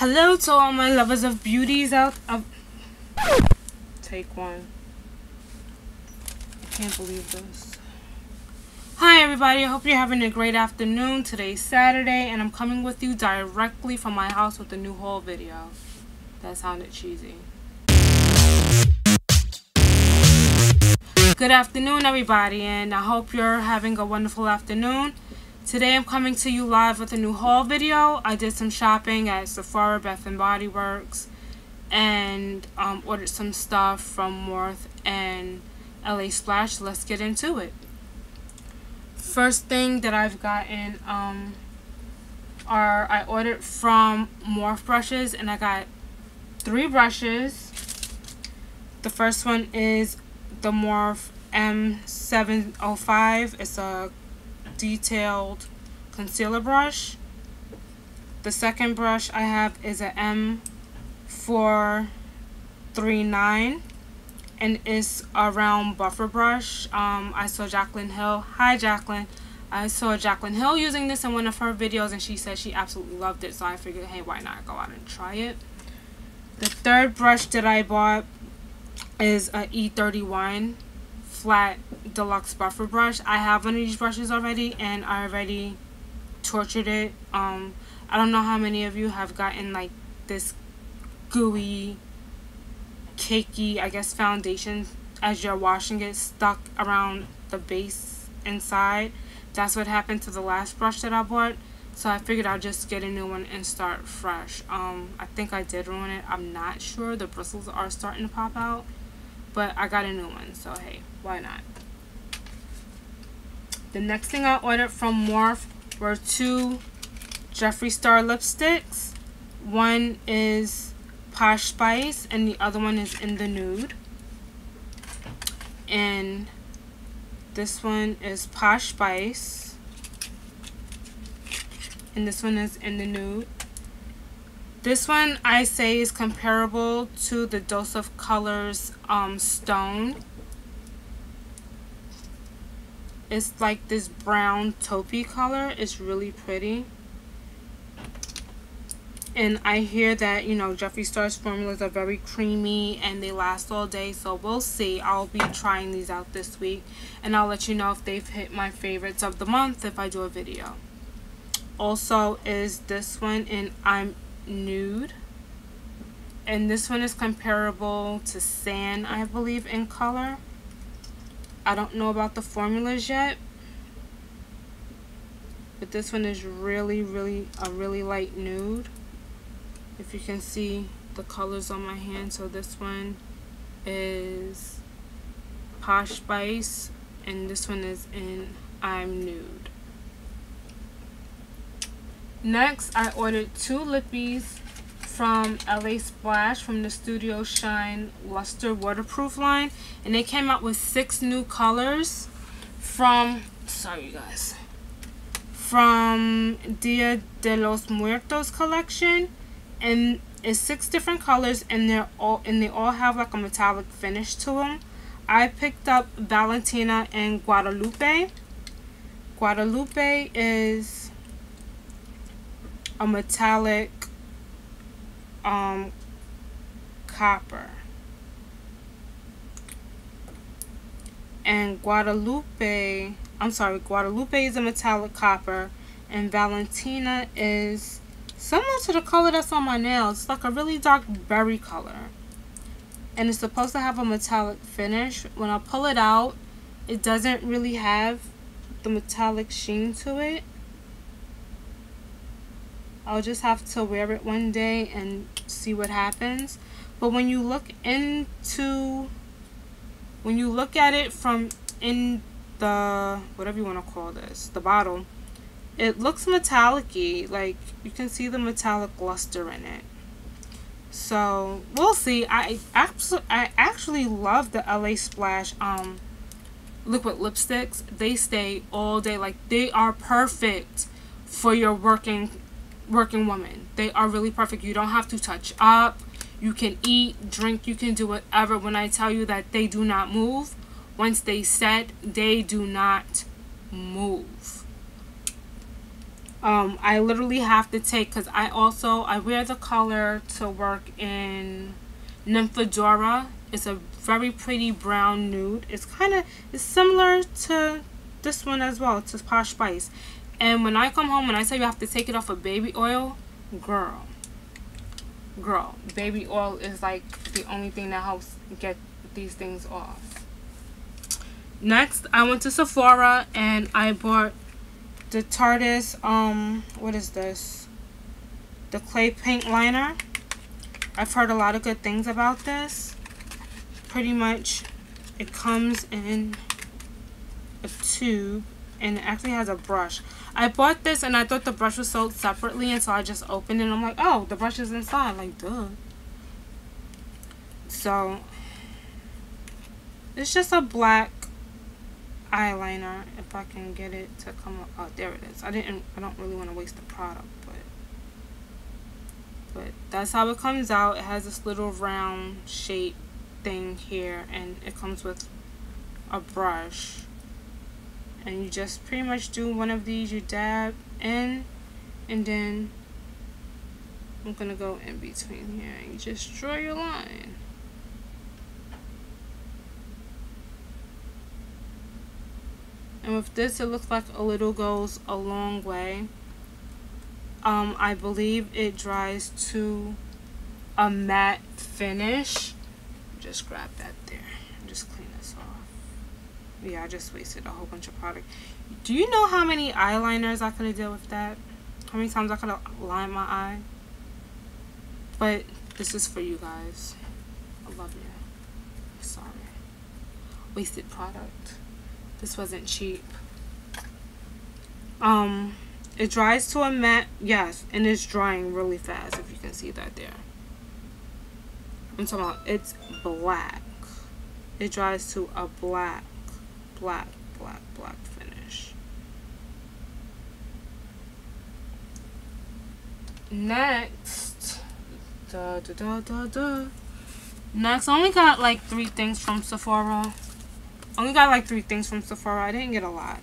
Hello to all my lovers of beauties out of Take one. I can't believe this. Hi everybody, I hope you're having a great afternoon. Today's Saturday and I'm coming with you directly from my house with a new haul video. That sounded cheesy. Good afternoon everybody and I hope you're having a wonderful afternoon. Today I'm coming to you live with a new haul video. I did some shopping at Sephora, Bath and Body Works, and um, ordered some stuff from Morphe and LA Splash. Let's get into it. First thing that I've gotten um, are I ordered from Morphe brushes, and I got three brushes. The first one is the Morphe M705. It's a detailed concealer brush. The second brush I have is a M439 and it's a round buffer brush. Um, I saw Jaclyn Hill. Hi Jaclyn. I saw Jaclyn Hill using this in one of her videos and she said she absolutely loved it so I figured hey why not go out and try it. The third brush that I bought is a E31 flat deluxe buffer brush. I have one of these brushes already and I already tortured it. Um, I don't know how many of you have gotten like this gooey, cakey, I guess, foundation as you're washing it stuck around the base inside. That's what happened to the last brush that I bought. So I figured I'll just get a new one and start fresh. Um, I think I did ruin it. I'm not sure. The bristles are starting to pop out. But I got a new one, so hey, why not? The next thing I ordered from Morphe were two Jeffree Star lipsticks. One is Posh Spice and the other one is in the nude. And this one is Posh Spice. And this one is in the nude. This one I say is comparable to the Dose of Colors um, Stone. It's like this brown taupey color. It's really pretty. And I hear that, you know, Jeffree Star's formulas are very creamy and they last all day. So we'll see. I'll be trying these out this week. And I'll let you know if they've hit my favorites of the month if I do a video. Also is this one in I'm nude and this one is comparable to sand I believe in color I don't know about the formulas yet but this one is really really a really light nude. If you can see the colors on my hand so this one is Posh Spice and this one is in I'm Nude. Next, I ordered two lippies from LA Splash from the Studio Shine Luster Waterproof line. And they came out with six new colors from, sorry you guys, from Dia de los Muertos collection. And it's six different colors and they're all and they all have like a metallic finish to them. I picked up Valentina and Guadalupe. Guadalupe is a metallic um, copper. And Guadalupe, I'm sorry, Guadalupe is a metallic copper. And Valentina is similar to the color that's on my nails. It's like a really dark berry color. And it's supposed to have a metallic finish. When I pull it out, it doesn't really have the metallic sheen to it. I'll just have to wear it one day and see what happens. But when you look into, when you look at it from in the, whatever you want to call this, the bottle, it looks metallic Like, you can see the metallic luster in it. So, we'll see. I, I actually love the LA Splash um, liquid lipsticks. They stay all day. Like, they are perfect for your working working woman. They are really perfect. You don't have to touch up. You can eat, drink, you can do whatever. When I tell you that they do not move, once they set, they do not move. Um, I literally have to take, because I also, I wear the color to work in Nymphadora. It's a very pretty brown nude. It's kind of, it's similar to this one as well. It's a Posh Spice. And when I come home and I say you have to take it off of baby oil, girl, girl, baby oil is like the only thing that helps get these things off. Next, I went to Sephora and I bought the Tarteist, um, what is this? The clay paint liner. I've heard a lot of good things about this. Pretty much, it comes in a tube and it actually has a brush. I bought this and I thought the brush was sold separately and so I just opened it and I'm like, oh, the brush is inside. Like, duh. So, it's just a black eyeliner if I can get it to come up. Oh, there it is. I didn't, I don't really want to waste the product, but, but that's how it comes out. It has this little round shape thing here and it comes with a brush and you just pretty much do one of these you dab in and then I'm gonna go in between here you just draw your line. And with this it looks like a little goes a long way. Um, I believe it dries to a matte finish. Just grab that there and just clean this off yeah, I just wasted a whole bunch of product. Do you know how many eyeliners I could have did with that? How many times I could have lined my eye? But this is for you guys. I love you. Sorry. Wasted product. This wasn't cheap. Um, it dries to a matte, yes, and it's drying really fast, if you can see that there. I'm talking about, it's black. It dries to a black black, black, black finish. Next, da, da, da, da, da. Next, I only got like three things from Sephora. Only got like three things from Sephora. I didn't get a lot.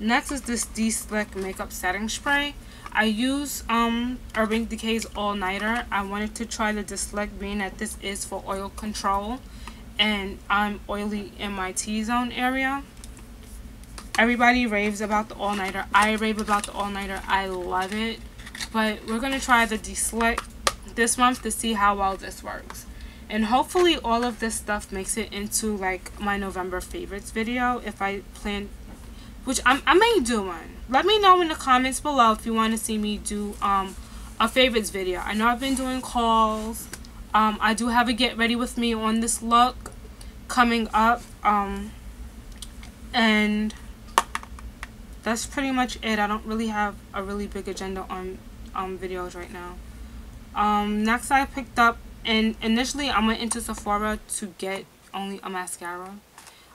Next is this De-Slick Makeup Setting Spray. I use um, Urban Decay's All Nighter. I wanted to try the De-Slick being that this is for oil control and I'm oily in my T-zone area. Everybody raves about the all-nighter. I rave about the all-nighter. I love it. But we're going to try the De-Slick this month to see how well this works. And hopefully all of this stuff makes it into like my November favorites video if I plan, which I'm, I may do one. Let me know in the comments below if you want to see me do um, a favorites video. I know I've been doing hauls. Um, I do have a get ready with me on this look coming up. Um, and that's pretty much it. I don't really have a really big agenda on um, videos right now. Um, next I picked up, and initially I went into Sephora to get only a mascara.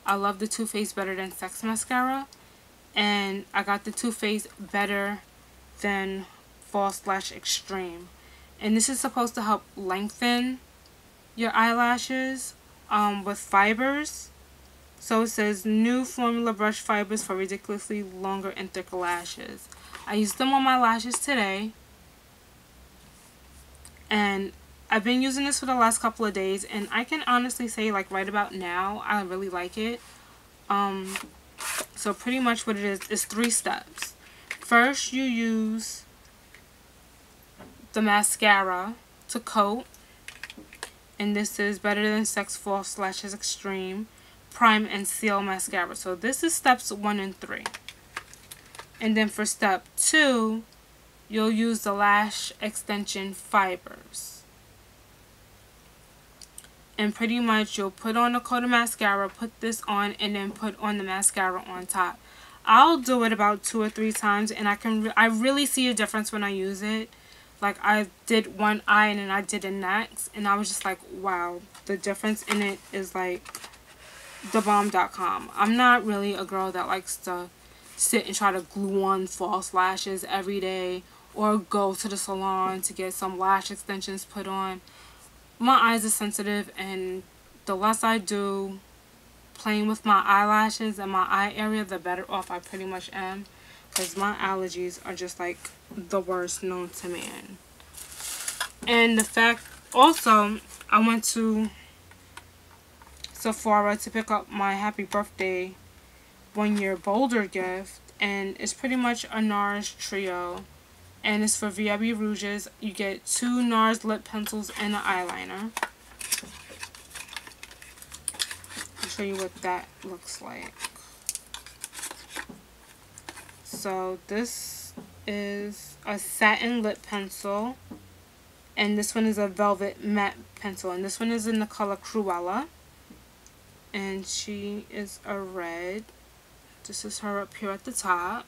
I love the Too Faced Better Than Sex mascara. And I got the Too Faced Better Than False Lash Extreme. And this is supposed to help lengthen your eyelashes um, with fibers. So it says new formula brush fibers for ridiculously longer and thicker lashes. I used them on my lashes today. And I've been using this for the last couple of days. And I can honestly say like right about now, I really like it. Um, so pretty much what it is, is three steps. First you use the mascara to coat. And this is Better Than Sex False Lashes Extreme Prime and Seal Mascara. So this is steps one and three. And then for step two, you'll use the lash extension fibers. And pretty much you'll put on a coat of mascara, put this on, and then put on the mascara on top. I'll do it about two or three times, and I can re I really see a difference when I use it like I did one eye and then I did the next and I was just like wow the difference in it is like the thebomb.com I'm not really a girl that likes to sit and try to glue on false lashes every day or go to the salon to get some lash extensions put on. My eyes are sensitive and the less I do playing with my eyelashes and my eye area the better off I pretty much am because my allergies are just like the worst known to man. And the fact, also, I went to Sephora to pick up my happy birthday one year Boulder gift. And it's pretty much a NARS trio. And it's for VIB Rouges. You get two NARS lip pencils and an eyeliner. I'll show you what that looks like. So this is a satin lip pencil. And this one is a velvet matte pencil. And this one is in the color Cruella. And she is a red. This is her up here at the top.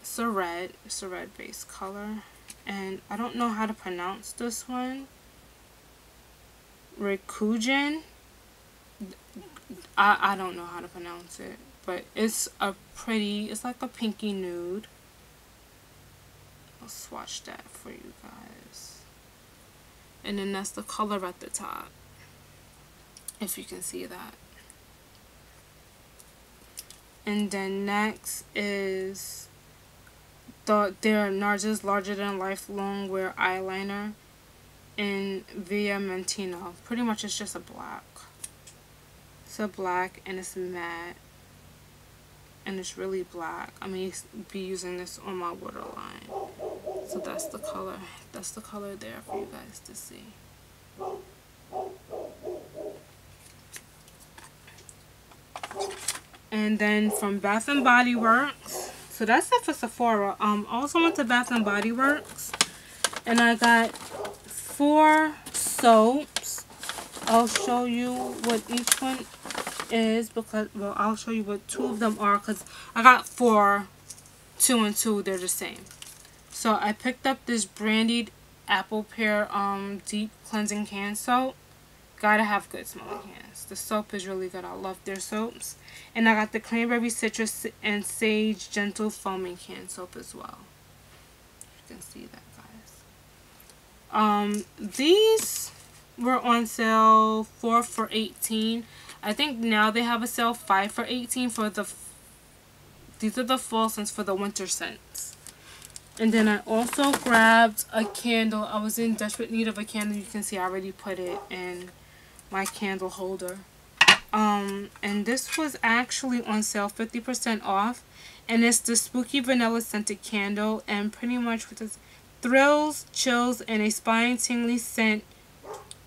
It's a red. It's a red base color. And I don't know how to pronounce this one. Rikugien. I, I don't know how to pronounce it but it's a pretty, it's like a pinky nude. I'll swatch that for you guys. And then that's the color at the top, if you can see that. And then next is the their Narcissus Larger Than Life Long Wear Eyeliner in Via Veneto. Pretty much it's just a black. It's a black and it's matte and it's really black. I may be using this on my waterline. So that's the color. That's the color there for you guys to see. And then from Bath and Body Works. So that's it for Sephora. Um, also went to Bath and Body Works. And I got four soaps. I'll show you what each one is because, well, I'll show you what two of them are because I got four, two and two, they're the same. So I picked up this brandied apple pear um, deep cleansing hand soap. Gotta have good smelling hands. The soap is really good. I love their soaps. And I got the cranberry citrus and sage gentle foaming hand soap as well. You can see that guys. Um, these were on sale 4 for 18 I think now they have a sale 5 for 18 for the these are the fall scents for the winter scents. And then I also grabbed a candle. I was in desperate need of a candle. You can see I already put it in my candle holder. Um, and this was actually on sale 50% off. And it's the Spooky Vanilla Scented Candle. And pretty much with this thrills, chills, and a spine-tingling scent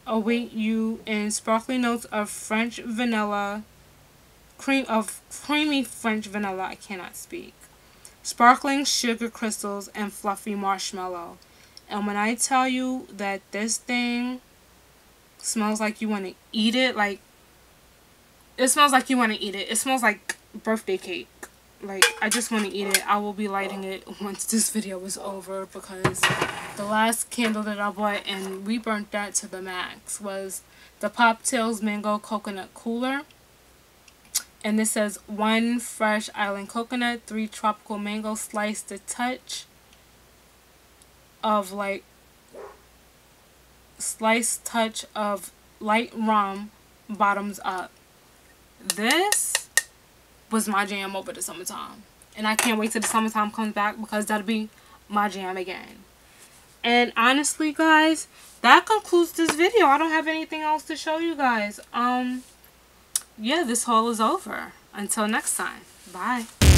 await you in sparkling notes of French vanilla, cream of creamy French vanilla, I cannot speak, sparkling sugar crystals, and fluffy marshmallow. And when I tell you that this thing smells like you want to eat it, like, it smells like you want to eat it. It smells like birthday cake like I just want to eat it. I will be lighting it once this video is over because the last candle that I bought and we burnt that to the max was the Pop Tails Mango Coconut Cooler. And this says one fresh island coconut, three tropical mango sliced to touch of like sliced touch of light rum bottoms up. This was my jam over the summertime. And I can't wait till the summertime comes back because that'll be my jam again. And honestly, guys, that concludes this video. I don't have anything else to show you guys. Um, yeah, this haul is over. Until next time. Bye.